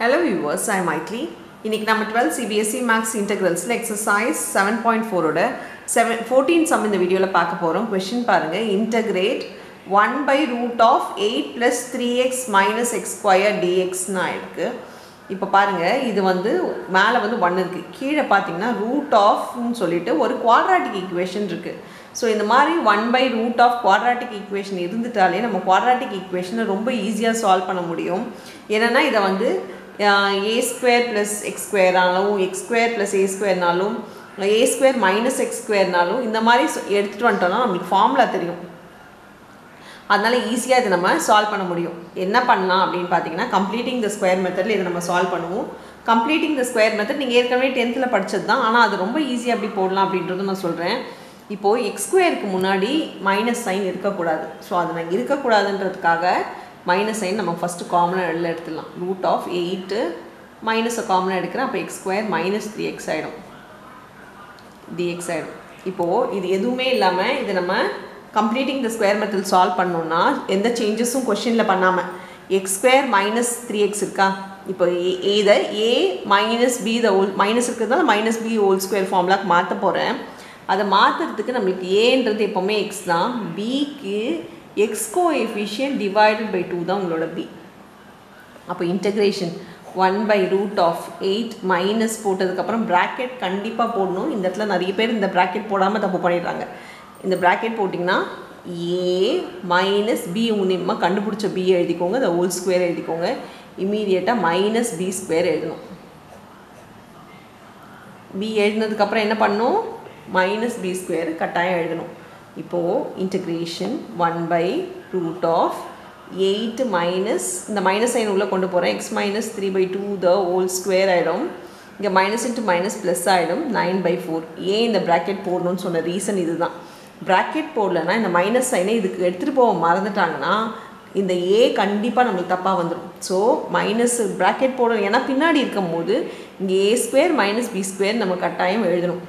Hello viewers I am Maitli. இன்னைக்கு நம்ம twelve CBSE maths இன்டெக்ரல்ஸில் எக்ஸசைஸ் செவன் பாயிண்ட் ஃபோரோட செவன் ஃபோர்டீன் சம் இந்த வீடியோவில் பார்க்க போகிறோம் கொஷின் பாருங்கள் integrate one by root of eight plus three x minus x square டிஎக்ஸ்னு ஆயிருக்கு இப்போ பாருங்கள் இது வந்து மேலே வந்து ஒன் இருக்குது கீழே பார்த்தீங்கன்னா ரூட் ஆஃப்னு சொல்லிட்டு ஒரு குவாட்ராட்டிக் ஈக்குவேஷன் இருக்குது ஸோ இந்த மாதிரி one by root of quadratic equation இருந்துட்டாலே நம்ம குவாட்ராட்டிக் ஈக்குவேஷனை ரொம்ப ஈஸியாக சால்வ் பண்ண முடியும். என்னென்னா இதை வந்து ஏ ஸ்கொயர் ப்ளஸ் எக்ஸ் ஸ்கொயர்னாலும் எக்ஸ் ஸ்கொயர் ப்ளஸ் ஏ ஸ்கொயர்னாலும் ஏ ஸ்கொயர் மைனஸ் எக்ஸ் ஸ்கொயர்னாலும் இந்த மாதிரி எடுத்துகிட்டு வந்துட்டோம்னா நம்மளுக்கு ஃபார்முலா தெரியும். அதனால் ஈஸியாக இதை நம்ம சால்வ் பண்ண முடியும். என்ன பண்ணலாம் அப்படின்னு பார்த்தீங்கன்னா கம்ப்ளீட்டிங் த ஸ்கொயர் மெத்தடில் இதை நம்ம சால்வ் பண்ணுவோம். கம்ப்ளீட்டிங் த ஸ்கொயர் மெத்தட் நீங்கள் ஏற்கனவே டென்த்தில் படித்தது தான். ஆனால் அது ரொம்ப ஈஸியாக அப்படி போடலாம் அப்படின்றது நான் சொல்கிறேன் இப்போது எக்ஸ் ஸ்கொயருக்கு முன்னாடி மைனஸ் சைன் இருக்கக்கூடாது. ஸோ அது நான் இருக்கக்கூடாதுன்றதுக்காக மைனஸ் சைன் நம்ம ஃபஸ்ட்டு காமனாக வெளில எடுத்துடலாம். ரூட் ஆஃப் எயிட்டு மைனஸை காமனாக எடுக்கிறேன். அப்போ x square minus three x ஆகிடும் டிஎக்ஸ் ஆகிடும் இப்போது இது எதுவுமே இல்லாமல் இது நம்ம completing the square method solve பண்ணோன்னா எந்த சேஞ்சஸும் கொஷினில் பண்ணாமல் x square minus three x இருக்கா? இப்போ இதை A minus B the whole minus இருக்கிறதுனால மைனஸ் பி ஹோல் ஸ்கொயர் ஃபார்முலாக்கு மாற்ற போகிறேன் அதை மாற்றுறதுக்கு நம்மளுக்கு ஏன்றது எப்போவுமே எக்ஸ் தான். பிக்கு x co divided by two தான் உங்களோட பி அப்போ integration one by root of eight minus போட்டதுக்கப்புறம் ப்ராக்கெட் கண்டிப்பாக போடணும். இந்த இடத்துல நிறைய பேர் இந்த ப்ராக்கெட் போடாமல் தப்பு பண்ணிடுறாங்க. இந்த ப்ராக்கெட் போட்டிங்கன்னா ஏ மைனஸ் பி உனியமாக கண்டுபிடிச்ச பி எழுதிக்கோங்க. இந்த ஹோல் ஸ்கொயர் எழுதிக்கோங்க. இம்மீடியட்டாக மைனஸ் பி ஸ்கொயர் எழுதணும். பி எழுதினதுக்கப்புறம் என்ன பண்ணும் மைனஸ் பி ஸ்கொயர் கட்டாயம் எழுதணும். இப்போது integration one by root of eight minus இந்த மைனஸ் சைன் உள்ளே கொண்டு போகிறேன் x minus three by two the whole square ஆகிடும் இங்கே மைனஸ் இன்ட்டு மைனஸ் ப்ளஸ் ஆகிடும் நைன் பை ஃபோர் ஏன் இந்த ப்ராக்கெட் போடணும்னு சொன்ன ரீசன் இது தான் ப்ராக்கெட் போடலன்னா இந்த மைனஸ் சைனை இதுக்கு எடுத்துகிட்டு போக மறந்துட்டாங்கன்னா இந்த ஏ கண்டிப்பாக நம்மளுக்கு தப்பாக வந்துடும் ஸோ மைனஸ் ப்ராக்கெட் போடணும். ஏன்னா பின்னாடி இருக்கும் போது இங்கே A square minus B square நம்ம கட்டாயம் எழுதணும்.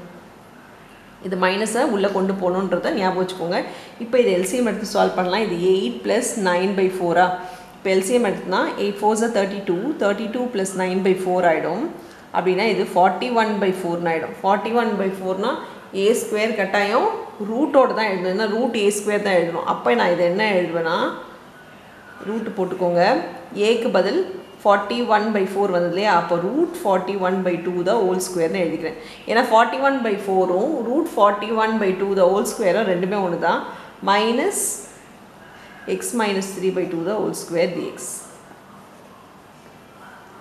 இது மைனஸை உள்ளே கொண்டு போகணுன்றத ஞாபகம் வச்சுக்கோங்க. இப்போ இது எல்சிஎம் எடுத்து சால்வ் பண்ணலாம். இது எயிட் ப்ளஸ் நைன் பை ஃபோரா இப்போ எல்சிஎம் எடுத்துனா eight ஃபோர்ஸா thirty two thirty two plus nine by four ஆகிடும் அப்படின்னா இது ஃபார்ட்டி ஒன் பை ஃபோர்னு ஆகிடும் ஃபார்ட்டி ஒன் பை ஃபோர்னால் ஏ ஸ்கொயர் கட்டாயம் ரூட்டோடு தான் எழுதணும். ஏன்னா ரூட் ஏ ஸ்கொயர் தான் எழுதணும். அப்போ நான் இது என்ன எழுதுவேன்னா ரூட்டு போட்டுக்கோங்க. ஏக்கு பதில் ஃபார்ட்டி ஒன் பை ஃபோர் வந்தது இல்லையா? அப்போ root forty one by two the whole ஸ்கொயர்னு எழுதிக்கிறேன். ஏன்னா forty one by ஃபோரும் root forty one by two the whole ஸ்கொயரும் ரெண்டுமே ஒன்று தான் minus x minus three by two the whole square dx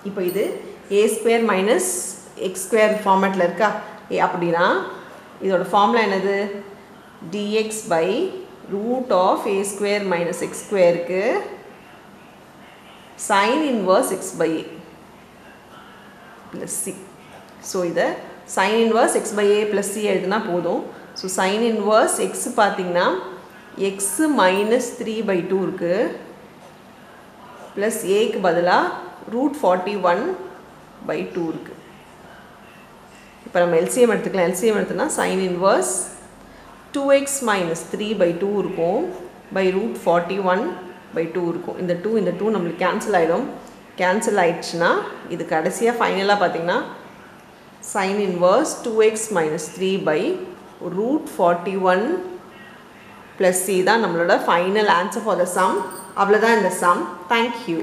இப்போ இது A square minus x square ஃபார்மேட்டில் இருக்கா? ஏ அப்படின்னா இதோட ஃபார்முலா என்னது? Dx by root of A square minus x ஸ்கொயருக்கு sine inverse x by A plus C so இதை sine inverse x by a plus c எழுதுனா போதும். ஸோ சைன் இன்வர்ஸ் எக்ஸ் பார்த்தீங்கன்னா x minus three by two இருக்குது plus ஏக்கு பதிலாக root forty one by two இருக்குது இப்போ நம்ம எல்சிஎம் எடுத்துக்கலாம். எல்சிஎம் எடுத்தோன்னா sine inverse two x minus three by two இருக்கும். By root forty one by two இருக்கும். இந்த டூ இந்த டூ நம்மளுக்கு கேன்சல் ஆகிடும் கேன்சல் ஆயிடுச்சுன்னா இது கடைசியாக ஃபைனலாக பார்த்தீங்கன்னா sine inverse two x minus three by root forty one plus c தான் நம்மளோட final answer for the sum அவ்வளோதான் இந்த சம் தேங்க்யூ